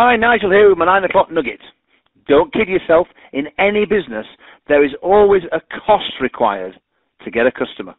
Hi, Nigel here with my 9 o'clock nugget. Don't kid yourself. In any business, there is always a cost required to get a customer.